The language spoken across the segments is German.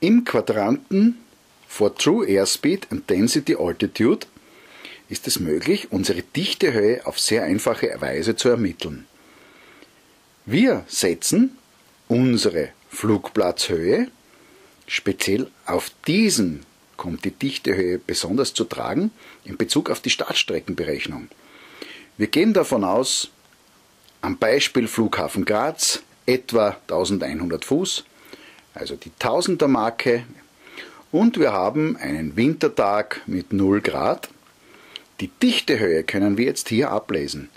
Im Quadranten for True Airspeed and Density Altitude ist es möglich, unsere Dichtehöhe auf sehr einfache Weise zu ermitteln. Wir setzen unsere Flugplatzhöhe, speziell auf diesen kommt die Dichtehöhe besonders zu tragen, in Bezug auf die Startstreckenberechnung. Wir gehen davon aus, am Beispiel Flughafen Graz etwa 1100 Fuß, also die Tausender-Marke, und wir haben einen Wintertag mit 0 Grad. Die Dichtehöhe können wir jetzt hier ablesen.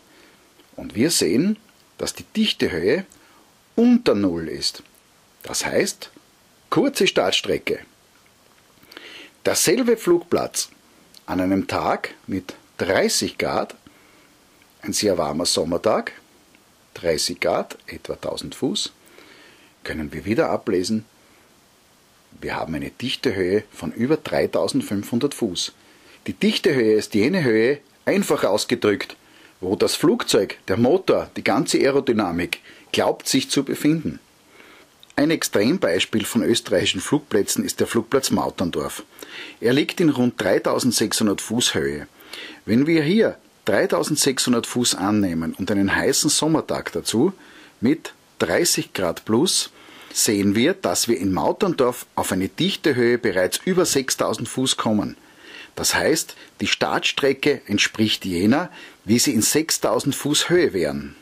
Und wir sehen, dass die Dichtehöhe unter 0 ist. Das heißt, kurze Startstrecke. Derselbe Flugplatz an einem Tag mit 30 Grad, ein sehr warmer Sommertag, 30 Grad, etwa 1000 Fuß, können wir wieder ablesen, wir haben eine Dichtehöhe von über 3500 Fuß. Die Dichtehöhe ist jene Höhe, einfach ausgedrückt, wo das Flugzeug, der Motor, die ganze Aerodynamik glaubt sich zu befinden. Ein Extrembeispiel von österreichischen Flugplätzen ist der Flugplatz Mauterndorf. Er liegt in rund 3600 Fuß Höhe. Wenn wir hier 3600 Fuß annehmen und einen heißen Sommertag dazu mit 30 Grad plus, sehen wir, dass wir in Mauterndorf auf eine Dichtehöhe bereits über 6000 Fuß kommen. Das heißt, die Startstrecke entspricht jener, wie sie in 6000 Fuß Höhe wären.